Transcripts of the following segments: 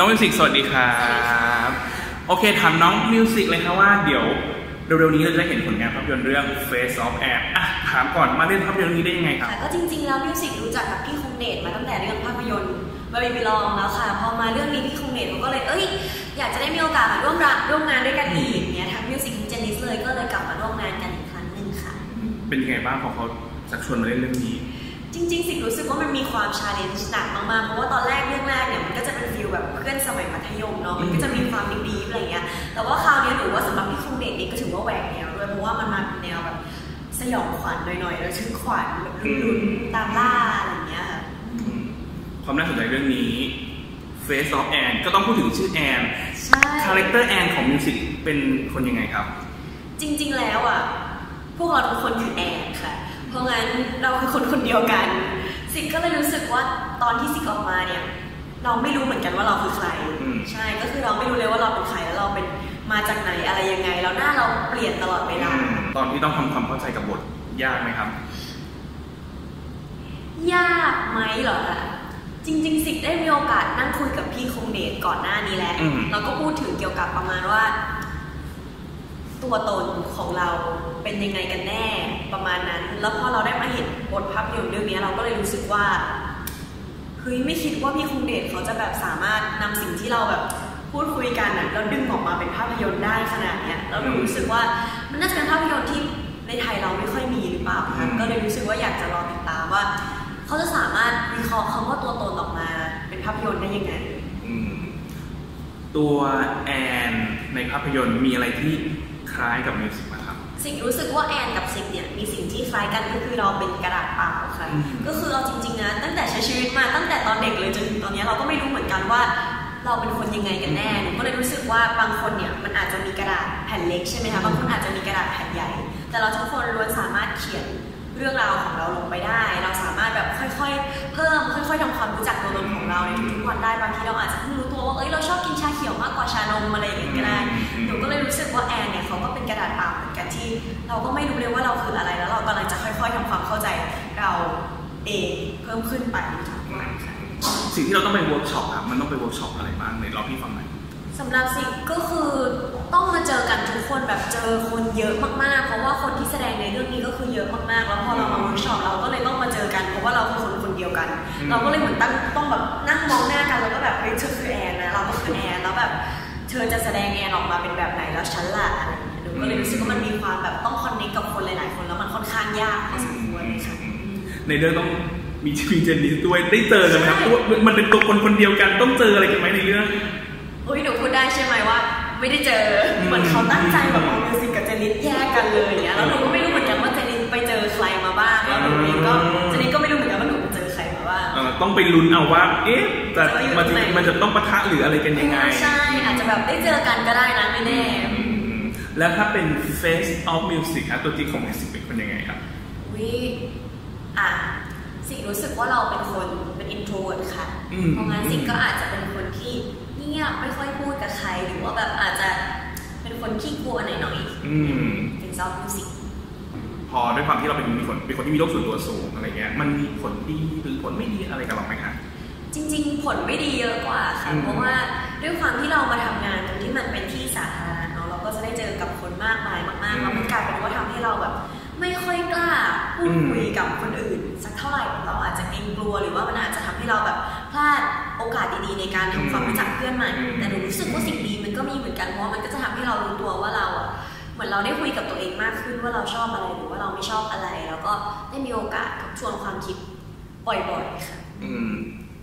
น้องมิวสิกสวัสดีครับ โอเคถามน้องมิวสิกเลยครับว่าเดี๋ยวเร็วๆนี้เราจะได้เห็นผลงานภาพยนตร์เรื่อง Faces of Anne อะถามก่อนมาเล่นภาพยนตร์นี้ได้ยังไงครับค่ะก็จริงๆแล้วมิวสิกรู้จักกับพี่คงเดชมาตั้งแต่เรื่องภาพยนตร์ Where We Belong แล้วค่ะ พอมาเรื่องนี้พี่คงเดชเขาก็เลยเอ้ยอยากจะได้มีโอกาสมาร่วมรัร่วมงานด้วยกันอีกเนี่ยทั้งมิวสิกทั้งเจนนิสเลยก็เลยกลับมาร่วมงานกันอีกครั้งหนึ่งค่ะ เป็นยังไงบ้างพอเขาชักชวนมาเล่นเรื่องนี้ จริง ๆ สิกรู้สึกว่ามันมีความ challenge หนักมากๆเพราะ มัธยมเนาะมันก็จะมีความดีๆอะไรเงี้ย แต่ว่าคราวนี้หนูว่าสำหรับพี่คงเดชเองก็ถือว่าแหวกแนวด้วยเพราะว่ามันมาเป็นแนวแบบสยองขวัญหน่อยๆแล้วชื่อขวัญแบบลุ้นๆตามล่าอะไรเงี้ยค่ะอืมความน่าสนใจเรื่องนี้ Faces of Anne ก็ต้องพูดถึงชื่อแอนใช่ character แอนของมิวสิกเป็นคนยังไงครับ จริงๆแล้วอะ พวกเราทุกคนคือแอนค่ะ เพราะงั้นเราคือคนคนเดียวกัน สิกก็เลยรู้สึกว่าตอนที่สิกออกมาเนี่ย เราไม่รู้เหมือนกันว่าเราคือใครอืมใช่ก็คือเราไม่รู้เลยว่าเราเป็นใครแล้วเราเป็นมาจากไหนอะไรยังไง แล้วหน้าเราเปลี่ยนตลอดเวลาตอนที่ต้องทำความเข้าใจกับบทยากไหมครับ ยากไหมเหรอคะจริงๆสิกได้มีโอกาสนั่งคุยกับพี่คงเดชก่อนหน้านี้แล้วอืมแล้วก็พูดถึงเกี่ยวกับประมาณว่า ตัวตนของเราเป็นยังไงกันแน่ประมาณนั้น แล้วพอเราได้มาเห็นบทภาพยนตร์เรื่องนี้เราก็เลยรู้สึกว่า เฮ้ยไม่คิดว่าพี่คงเดชเขาจะแบบสามารถนำสิ่งที่เราแบบพูดคุยกันอะแล้วดึงออกมาเป็นภาพยนตร์ได้ขนาดเนี้ยแล้วหนูรู้สึกว่ามันน่าจะเป็นภาพยนตร์ที่ในไทยเราไม่ค่อยมีหรือเปล่าคะก็เลยรู้สึกว่าอยากจะรอติดตามว่า เขาจะสามารถวิเคราะห์คำว่าตัวตนออกมา เป็นภาพยนตร์ได้ยังไงอืมตัวแอนในภาพยนตร์มีอะไรที่คล้ายกับมิวสิกไหมครับ สิกรู้สึกว่าแอนกับสิกเนี่ยมีสิ่งที่คล้ายกันก็คือเราเป็นกระดาษเปล่า ค่ะอืมก็คือเราจริงๆนะตั้งแต่ใช้ชีวิตมาตั้งแต่ตอนเด็กเลยจนถึงตอนนี้เราก็ไม่รู้เหมือนกันว่า เราเป็นคนยังไงกันแน่หนูก็เลยรู้สึกว่าบางคนเนี่ยมันอาจจะมีกระดาษแผ่นเล็กใช่ไหมคะบางคนอาจจะมีกระดาษแผ่นใหญ่ แต่เราทุกคนล้วนสามารถเขียนเรื่องราวของเราลงไปได้ เราสามารถแบบค่อยๆ เพิ่มค่อยๆทำความรู้จักตัวตนของเราในทุกๆวันได้บางทีเราอาจจะเพิ่งรู้ตัวว่าเอ้ยเราชอบกินชาเขียวมากกว่าชานมอะไรอย่างเงี้ยก็ได้หนูก็เลยรู้สึกว่าแอนเนี่ยเขาก็เป็นกระดาษเปล่าเหมือนกันที่ เราก็ไม่รู้เลยว่าเราคืออะไรแล้วเรากำลังจะค่อย ๆทำความเข้าใจ เราเองเพิ่มขึ้นไปทุกวันค่ะสิ่งที่เราต้องไปเวิร์กช็อปครับมันต้องไปเวิร์กช็อปอะไรบ้างไหนเล่าพี่ฟังหน่อยสำหรับสิกก็คือต้องมาเจอกันทุกคนแบบเจอคนเยอะมากๆ เพราะว่าคนที่แสดงในเรื่องนี้ก็คือเยอะมากๆ แล้วพอเรามาเวิร์กช็อปเราก็เลยต้องมาเจอกันเพราะว่าเราคือคนคนเดียวกันอืมเราก็เลยเหมือนตั้งต้องแบบนั่งมองหน้ากันแล้วก็แบบเฮ้ยเธอคือแอนนะเราก็คือแอนแล้วแบบเธอจะแสดงแอนออกมาเป็นแบบไหนแล้วฉันล่ะอะไรอย่างเงี้ยหนูก็เลยรู้สึกว่ามันมีความแบบต้องคอนเนคกับคนหลาย ในเรื่องต้องมีมีเจนนิสด้วยได้เจอกันไหมครับตัวมันเป็นตัวคนคนเดียวกันต้องเจออะไรกันไหมในเรื่องอุ้ยหนูพูดได้ใช่ไหมว่า ไม่ได้เจออืมเหมือนเขาตั้งใจแบบเอามิวสิกกับเจนิสแยกกันเลยอย่างเงี้ยแล้วหนูก็ไม่รู้เหมือนกันว่าเจนิสไปเจอใครมาบ้างแล้วหนูเองก็เจนิสก็ไม่รู้เหมือนกันว่าหนูไปเจอใครมาบ้างเอ่อต้องไปลุ้นเอาว่า เอ๊ะจะจะอยู่มันจะตรงไหนมันจะต้องปะทะหรืออะไรกันยังไงใช่อาจจะแบบได้เจอกันก็ได้นะไม่แน่อืมแล้วถ้าเป็น Face of Music ครับตัวจริงของ Music เป็นคนยังไงครับวิ อะสิรู้สึกว่าเราเป็นคนเป็น introvert ค่ะอืมเพราะงั้นสิก็อาจจะเป็นคนที่เงียบไม่ค่อยพูดกับใคร หรือว่าแบบอาจจะเป็นคนขี้กลัวหน่อยอืมๆเป็น soft มิวสิกพอด้วยความที่เราเป็นมีคนเป็นคนที่มีโลกส่วนตัวสูงอะไรเงี้ยมันมีผลดีหรือผลไม่ดีอะไรกับเราไหมครับจริง ๆ ผลไม่ดีเยอะกว่าค่ะอืมเพราะว่าด้วยความที่เรามาทำงานตรงที่มันเป็นที่สาธารณะเนาะเราก็จะได้เจอกับคนมากมายมากๆแล้วมันกลายเป็นว่าทำให้เราแบบ ไม่ค่อยกล้าพูดคุยกับคนอื่น สักเท่าไหร่เราอาจจะเกรงกลัวหรือว่ามันอาจจะทำให้เราแบบพลาดโอกาสดีๆในการทำความรู้จักเพื่อนใหม่แต่หนูรู้สึกว่าสิ่งดีมันก็มีเหมือนกันเพราะว่ามันก็จะทำให้เรารู้ตัวว่าเราอะเหมือนเราได้คุยกับตัวเองมากขึ้นว่าเราชอบอะไรหรือว่าเราไม่ชอบอะไร แล้วก็ได้มีโอกาสทบทวนความคิดบ่อยๆค่ะอืม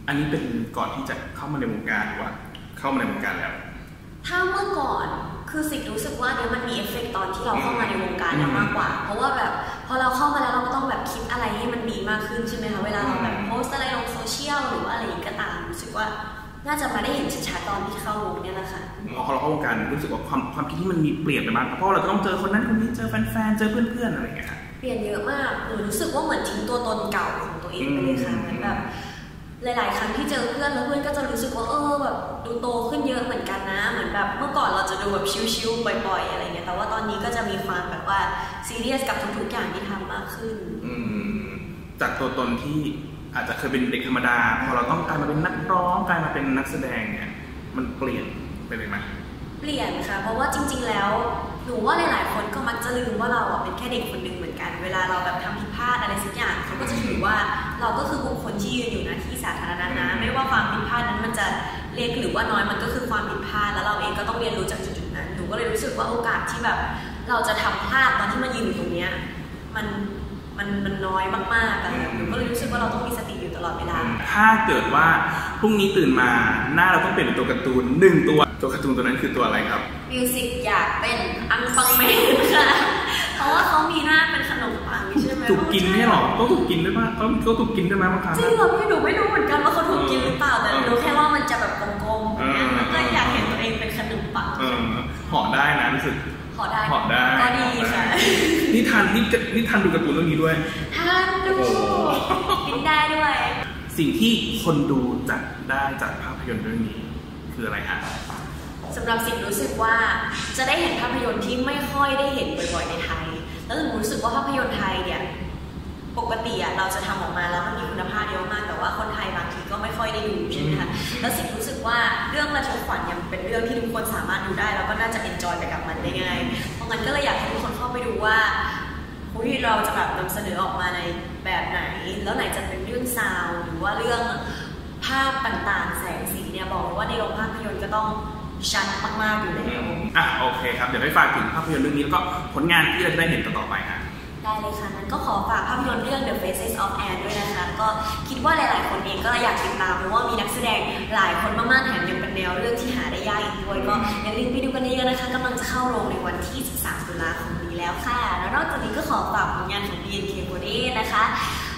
อันนี้เป็นก่อนที่จะเข้ามาในวงการหรือว่า เข้ามาในวงการแล้ว ถ้าเมื่อก่อน คือสิกรู้สึกว่าเนี่ยมันมีเอฟเฟกต์ตอนที่เราเข้ามาในวงการเนี่ยอืมมากกว่า เพราะว่าแบบพอเราเข้ามาแล้วเราก็ต้องแบบคิดอะไรให้มันดีมากขึ้นใช่ไหมคะเวลาเราแบบอืมโพสต์อะไรลงโซเชียลหรือว่าอะไรก็ตามรู้สึกว่าน่าจะมาได้เห็นชัดๆตอนที่เข้าวงเนี่ยแหละค่ะพอเราเข้าวงการรู้สึกว่าความความคิดที่มันมีเปลี่ยนไปบ้างเพราะว่าเราจะต้องเจอคนนั้นคนนี้เจอแฟนๆเจอเพื่อนๆอะไรอย่างเงี้ยครับเปลี่ยนเยอะมากหนูรู้สึกว่าเหมือนทิ้งตัวตนเก่าของตัวเองไปเลยค่ะอืมเหมือนแบบ หลาย ๆ ครั้งที่เจอเพื่อนแล้วเพื่อนก็จะรู้สึกว่าเออแบบดูโตขึ้นเยอะเหมือนกันนะ เหมือนแบบเมื่อก่อนเราจะดูแบบชิวๆบ่อย ๆ อะไรเงี้ยแต่ว่าตอนนี้ก็จะมีความแบบว่าซีเรียสกับทุกๆอย่างที่ทำมากขึ้นอืมจากตัวตนที่อาจจะเคยเป็นเด็กธรรมดาพอเราต้องกลายมาเป็นนักร้องกลายมาเป็นนักแสดงเนี่ยมมันเปลี่ยนไปเลยไหมเปลี่ยนค่ะ เพราะว่าจริง ๆ แล้วหนูว่าหลาย ๆ คนก็มักจะลืมว่าเราอะเป็นแค่เด็กคนหนึ่งเหมือนกัน เวลาเราแบบทำผิดพลาดอะไรสักอย่างเขาก็จะถือว่า เราก็คือบุคคลที่ยืนอยู่นะที่สาธารณะนะไม่ว่าความผิดพลาดนั้นมันจะเล็กหรือว่าน้อยมันก็คือความผิดพลาดแล้วเราเองก็ต้องเรียนรู้จากจุดๆนั้นหนูก็เลยรู้สึกว่าโอกาสที่แบบ เราจะทำพลาดตอนที่มายืนอยู่ตรงเนี้ยมันมันมันน้อยมากๆอะค่ะหนูก็เลยรู้สึกว่าเราต้องมีสติอยู่ตลอดเวลา ถ้าเกิดว่าพรุ่งนี้ตื่นมาหน้าเราต้องเปลี่ยนเป็นตัวการ์ตูนหนึ่งตัวตัวการ์ตูนตัวนั้นคือตัวอะไรครับมิวสิกอยากเป็นอังปังแมนค่ะ เพราะว่าเขามีหน้าเป็นขนมปังใช่ไหมถูกกินไม่หรอต้องถูกกินด้วยป่ะต้องก็ถูกกินด้วยไหมบางครั้งจริงเหรอพี่หนูไม่รู้เหมือนกันว่าเขาถูกกินหรือเปล่าแต่เออรู้แค่ว่ามันจะแบบกลมๆอย่างเงี้ยเออแล้วก็อยากเห็นตัวเองเป็นขนมปังเออห่อได้นะรู้สึกขอได้ห่อได้ก็ดีค่ะนี่ทันนี่จะนี่ทันดูการ์ตูนเรื่องนี้ด้วยทานดูโอ้โหบินได้ด้วย สิ่งที่คนดูจะได้จากภาพยนตร์เรื่องนี้คืออะไรฮะ สำหรับสิ่งรู้สึกว่าจะได้เห็นภาพยนตร์ที่ไม่ค่อยได้เห็นบ่อยๆในไทย แล้วหนูรู้สึกว่าภาพยนตร์ไทยเนี่ยปกติอะเราจะทำออกมาแล้วมันมีคุณภาพเยอะมากแต่ว่าคนไทยบางทีก็ไม่ค่อยได้ดูใช่ไหมคะแล้วสิ่งรู้สึกว่าเรื่องระทึกขวัญเนี่ยมันเป็นเรื่องที่ทุกคนสามารถดูได้ แล้วก็น่าจะ enjoy ไปกับมันได้ง่ายเพราะงั้นก็เลยอยากให้ทุกคนเข้าไปดูว่าอุ๊ยเราจะแบบนำเสนอออกมาในแบบไหน แล้วไหนจะเป็นเรื่อง sound หรือว่าเรื่องภาพต่างๆ แสงสีเนี่ยบอกเลยว่าในโรงภาพยนตร์ก็ต้อง ชัดมากๆอยู่แล้วอะโอเคครับเดี๋ยวให้ฝากถึงภาพยนตร์เรื่องนี้แล้วก็ผลงานที่เราจะได้เห็นต่อๆไปฮะได้เลยค่ะนั้นก็ขอฝากภาพยนตร์เรื่อง The Faces of Anne ด้วยนะคะ ก็คิดว่าหลาย ๆ คนเองก็อยากติดตามเพราะว่ามีนักแสดงหลายคนมาก ๆ แถมยังเป็นแนวเรื่องที่หาได้ยากอีกด้วยก็อย่าลืมไปดูกันเยอะๆนะคะกำลังจะเข้าโรงในวันที่ 13 ตุลาคมนี้แล้วค่ะ แล้วนอกจากนี้ก็ขอฝากผลงานของ BNK48 นะคะ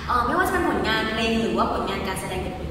เอ่อไม่ว่าจะเป็นผลงานเพลงหรือว่าผลงานการแสดงอื่น